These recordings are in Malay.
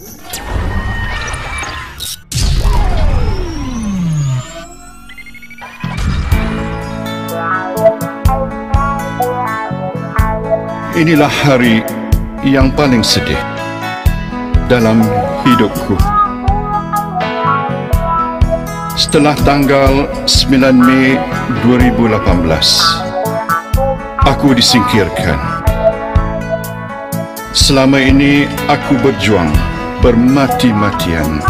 Inilah hari yang paling sedih dalam hidupku. Setelah tanggal 9 Mei 2018, aku disingkirkan. Selama ini aku berjuang bermati-matian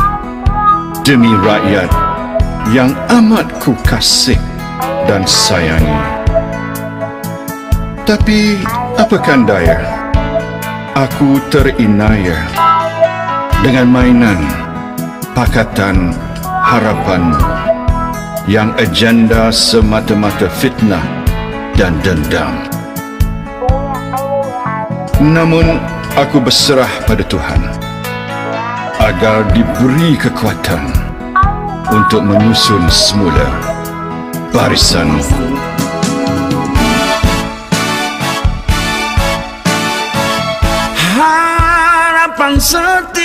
demi rakyat yang amat ku kasih dan sayangi. Tapi apakan daya, aku terinaya dengan mainan pakatan harapan yang agenda semata-mata fitnah dan dendam. Namun aku berserah pada Tuhan agar diberi kekuatan untuk menyusun semula barisan. Harapan setinggi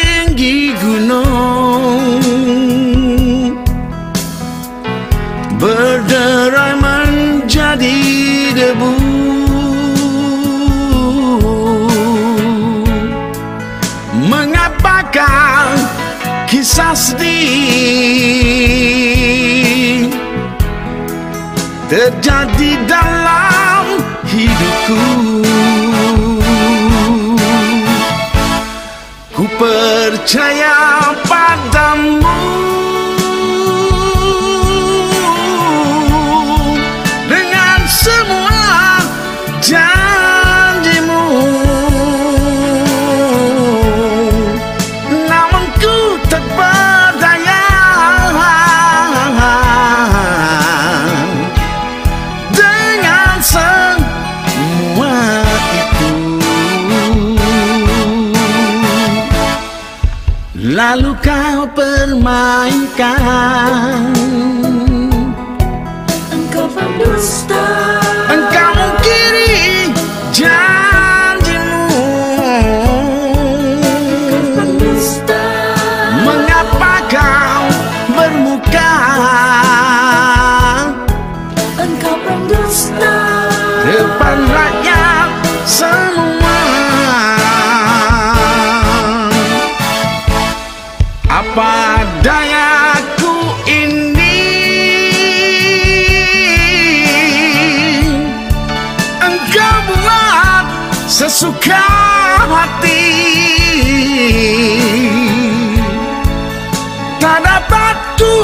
kisah sedih terjadi dalam hidupku. Ku percaya padamu Lalu kau permainkan Buat sesuka hati. Tak dapat ku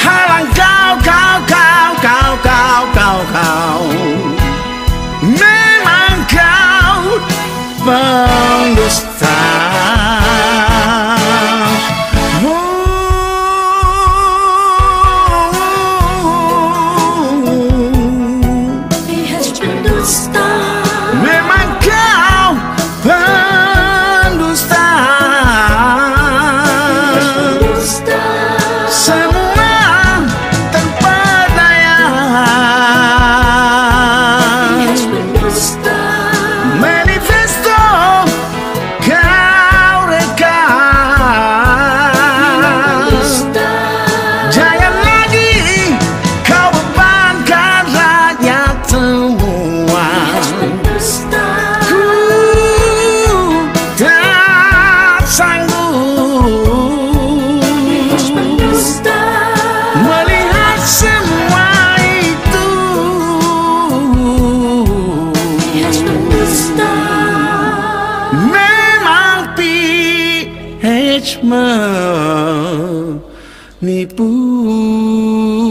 halang kau, kau, kau, kau, kau, kau, kau. Memang kau pendusta Krishna Nipun